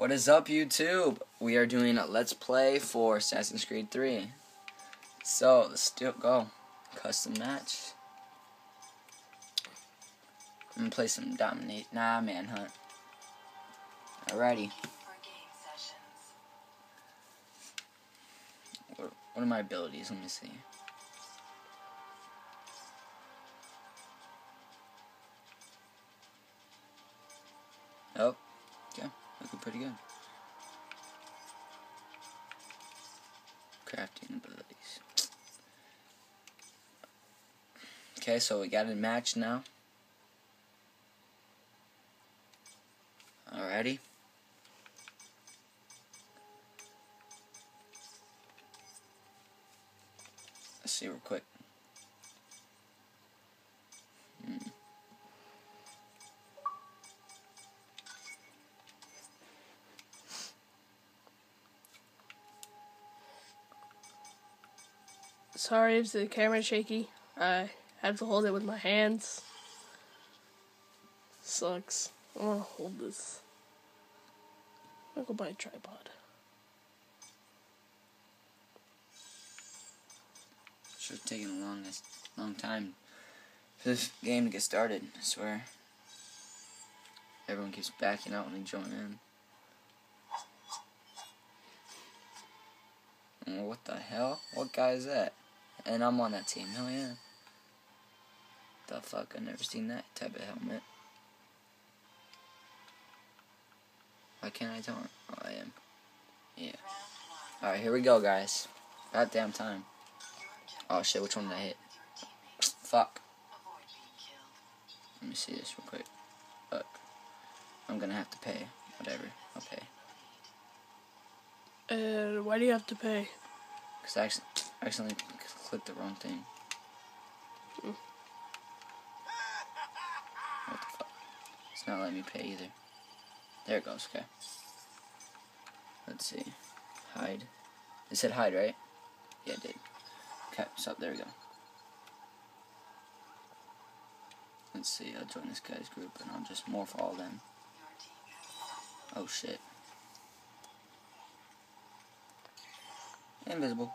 What is up, YouTube? We are doing a Let's Play for Assassin's Creed 3. So, let's do. Go. Custom match. I'm gonna play some Dominate. Nah, Manhunt. Alrighty. What, what are my abilities? Let me see. Oh. Looking pretty good. Crafting abilities. Okay, so we got a match now. Alrighty. Let's see real quick. Sorry if the camera's shaky. I have to hold it with my hands. Sucks. I want to hold this. I'll go buy a tripod. Should have taken a long, long time for this game to get started. I swear. Everyone keeps backing out when they join in. What the hell? What guy is that? And I'm on that team. Hell yeah. The fuck? I've never seen that type of helmet. Why can't I tell? Oh, I am. Yeah. Alright, here we go, guys. About damn time. Oh shit, which one did I hit? Fuck. Let me see this real quick. Fuck. I'm gonna have to pay. Whatever. I'll pay. Uh, why do you have to pay? Because I acc accidentally clicked the wrong thing. Hmm. What the fuck? It's not letting me pay either. There it goes, okay. Let's see. Hide. It said hide, right? Yeah, it did. Okay, so there we go. Let's see, I'll join this guy's group and I'll just morph all them. Oh shit. Invisible.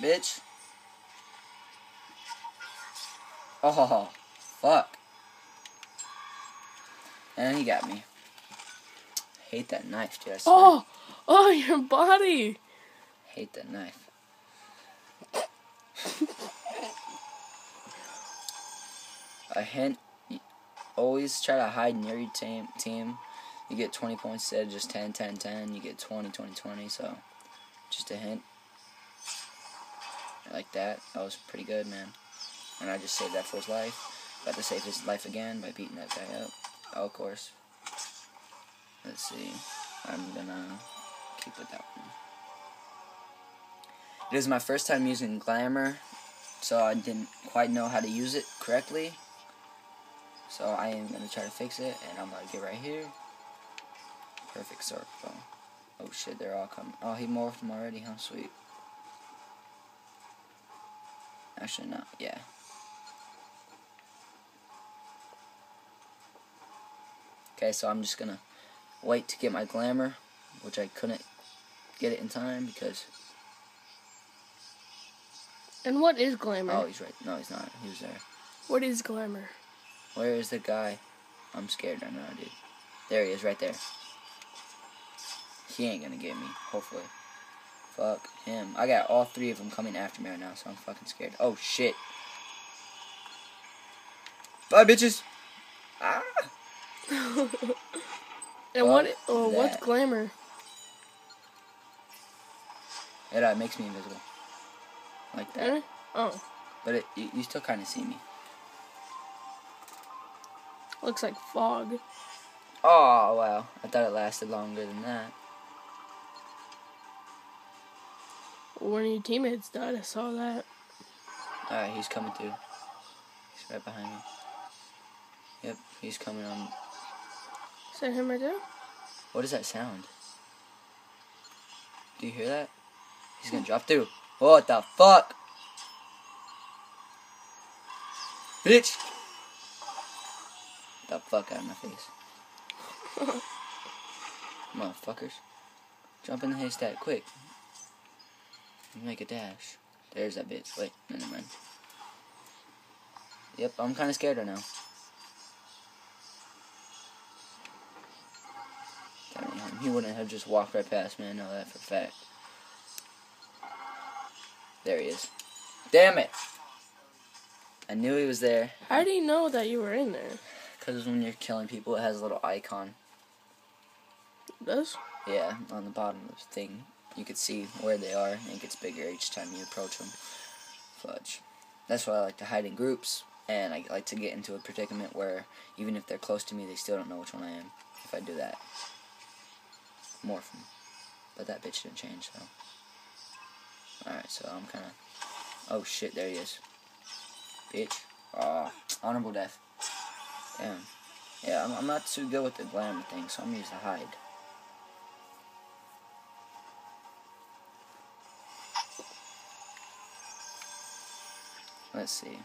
Bitch. Oh, fuck. And he got me. Hate that knife, dude. I. Oh! Oh, your body! Hate that knife. A hint, always try to hide near your team. team. You get 20 points instead of just 10, 10, 10. You get 20, 20, 20. So, just a hint. Like that. That was pretty good, man. And I just saved that for his life. Got to save his life again by beating that guy up. Oh, of course. Let's see. I'm gonna keep with that one. It is my first time using Glamour, so I didn't quite know how to use it correctly. So I am gonna try to fix it, and I'm gonna get right here. Perfect circle. Oh shit, they're all coming. Oh, he morphed them already, huh? Sweet. Actually, not. Yeah. Okay, so I'm just gonna wait to get my glamour, which I couldn't get it in time because. And what is glamour? Oh, he's right. No, he's not. He was there. What is glamour? Where is the guy? I'm scared right now, dude. There he is, right there. He ain't gonna get me, hopefully. Fuck him. I got all three of them coming after me right now, so I'm fucking scared. Oh, shit. Bye, bitches. Ah. and what? Oh, what's glamour? It uh, makes me invisible. Like that. Oh, But it, you, you still kind of see me. looks like fog. Oh, wow. I thought it lasted longer than that. One of your teammates died. I saw that. Alright, he's coming through. He's right behind me. Yep, he's coming on. Is that him right there? What is that sound? Do you hear that? He's gonna drop through. What the fuck? Bitch! The fuck out of my face. Motherfuckers. Jump in the haystack, quick. Make a dash. There's that bitch. Wait, no, never mind. Yep, I'm kind of scared right now. He wouldn't have just walked right past me. I know that for a fact. There he is. Damn it! I knew he was there. How do you know that you were in there? Because when you're killing people, it has a little icon. It does? Yeah, on the bottom of the thing. You can see where they are, and it gets bigger each time you approach them. Fudge. That's why I like to hide in groups, and I like to get into a predicament where even if they're close to me, they still don't know which one I am. If I do that. Morph them. But that bitch didn't change, so. Alright, so I'm kinda. Oh shit, there he is. Bitch. Aw, honorable death. Damn. Yeah, I'm, I'm not too good with the glamour thing, so I'm gonna use the hide. Let's see.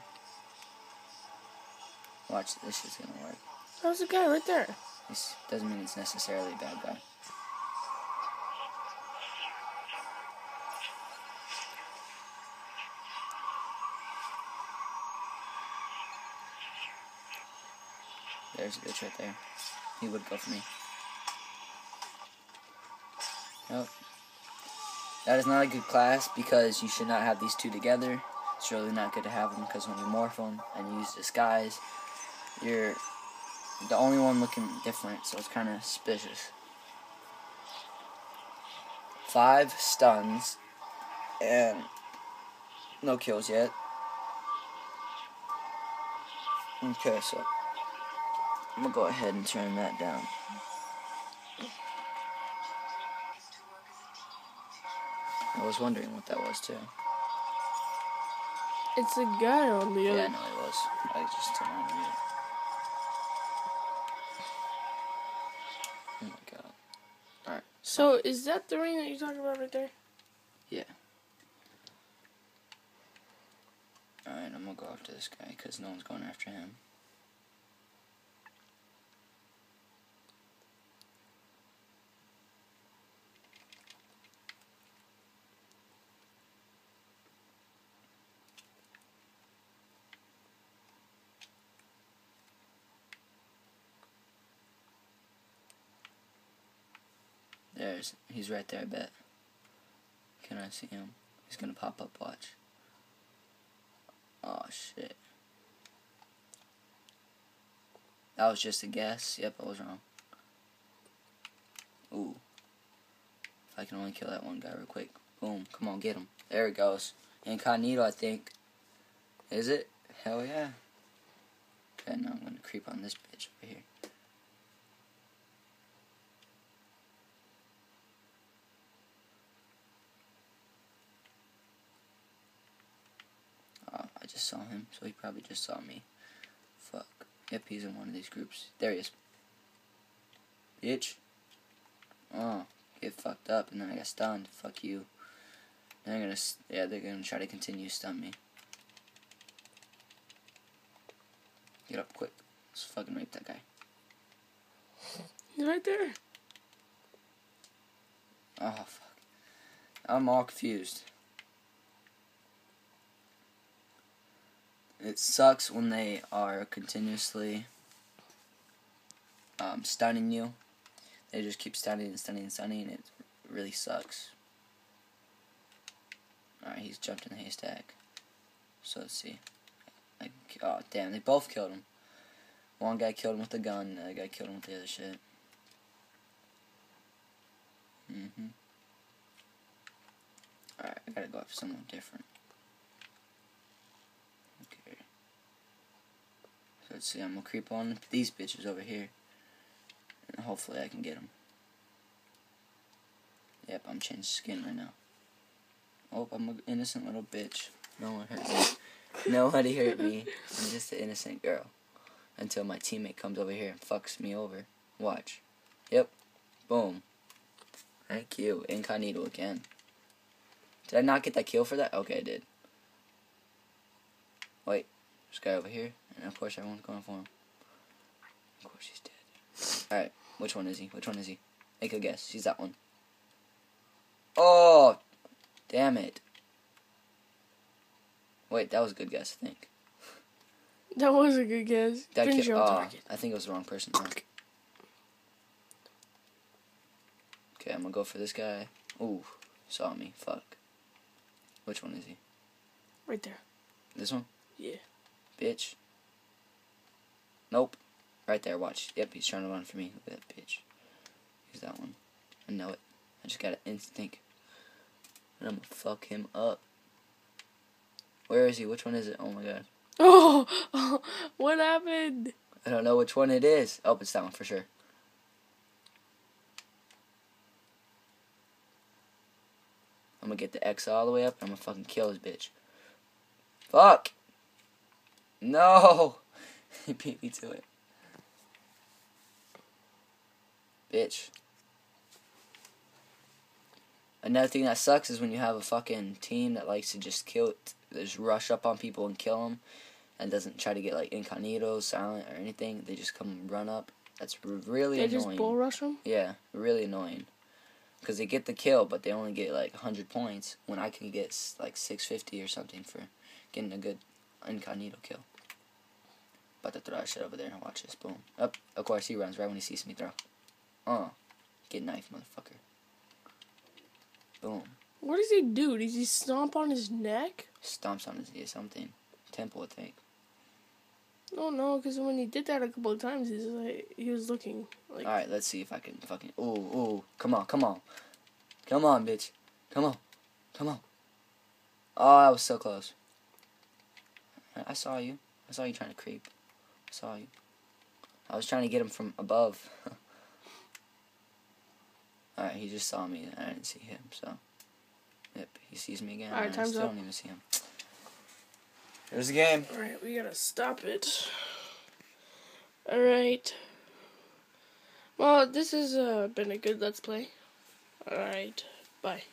Watch, this is gonna work. How's the guy right there? This doesn't mean it's necessarily a bad guy. There's a bitch right there. He would go for me. Nope. That is not a good class because you should not have these two together. It's really not good to have them because when you morph them and use disguise, you're the only one looking different, so it's kind of suspicious. Five stuns and no kills yet. Okay, so I'm gonna go ahead and turn that down. I was wondering what that was too. It's a guy on the Yeah, other. I know it was. I just turned on mute. Oh my god. Alright. So is that the ring that you're talking about right there? Yeah. Alright, I'm gonna go after this guy because no one's going after him. There's, he's right there, I bet. Can I see him? He's gonna pop up, watch. Oh shit. That was just a guess. Yep, I was wrong. Ooh. If I can only kill that one guy real quick. Boom. Come on, get him. There it goes. Incognito, I think. Is it? Hell yeah. Okay, now I'm gonna creep on this bitch over here. Oh, I just saw him, so he probably just saw me. Fuck. Yep, he's in one of these groups. There he is. Bitch. Oh, get fucked up, and then I got stunned. Fuck you. They're gonna, yeah, they're gonna try to continue stun me. Get up quick. Let's fucking rape that guy. He's right there. Oh, fuck. I'm all confused. It sucks when they are continuously um, stunning you. They just keep stunning and stunning and stunning, and it really sucks. Alright, he's jumped in the haystack. So let's see. Oh, damn, they both killed him. One guy killed him with the gun, the other guy killed him with the other shit. Mm-hmm. Alright, I gotta go after someone different. Okay. So let's see, I'm gonna creep on these bitches over here. And hopefully I can get them. Yep, I'm changing skin right now. Oh, I'm an innocent little bitch. No one hurt me. Nobody hurt me. I'm just an innocent girl. Until my teammate comes over here and fucks me over. Watch. Yep. Boom. Thank you. Incognito again. Did I not get that kill for that? Okay, I did. Wait. This guy over here. And of course everyone's going for him. Of course he's dead. Alright. Which one is he? Which one is he? Make a guess. He's that one. Oh! Damn it. Wait, that was a good guess, I think. That was a good guess. That Finish ki- oh. I think it was the wrong person. now. Okay, I'm gonna go for this guy. Ooh, saw me. Fuck. Which one is he? Right there. This one? Yeah. Bitch. Nope. Right there, watch. Yep, he's trying to run for me. Look at that bitch. He's that one. I know it. I just got an instinct. And I'm gonna fuck him up. Where is he? Which one is it? Oh my god. Oh, what happened? I don't know which one it is. Oh, it's that one for sure. I'm gonna get the X all the way up. I'm gonna fucking kill this bitch. Fuck! No! he beat me to it. Bitch. Another thing that sucks is when you have a fucking team that likes to just kill, just rush up on people and kill them, and doesn't try to get like incognito, silent, or anything. They just come and run up. That's really They annoying. just bull rush him? Yeah, really annoying. Because they get the kill, but they only get like 100 points when I can get like 650 or something for getting a good incognito kill. About to throw that shit over there and watch this. Boom. Up. Of course, he runs right when he sees me throw. Oh. Get knife, motherfucker. Boom. What does he do? Does he stomp on his neck? Stomps on his ear, something. Temple, I think. No, no, because when he did that a couple of times, he's like he was looking like Alright, let's see if I can fucking. Ooh, ooh. Come on, come on. Come on, bitch. Come on. Come on. Oh, I was so close. I saw you. I saw you trying to creep. I saw you. I was trying to get him from above. Alright, he just saw me I didn't see him, so. Yep, he sees me again. Alright, and I time's still up. don't even see him. Here's the game. All right, we gotta stop it. All right. Well, this has uh, been a good let's play. All right, bye.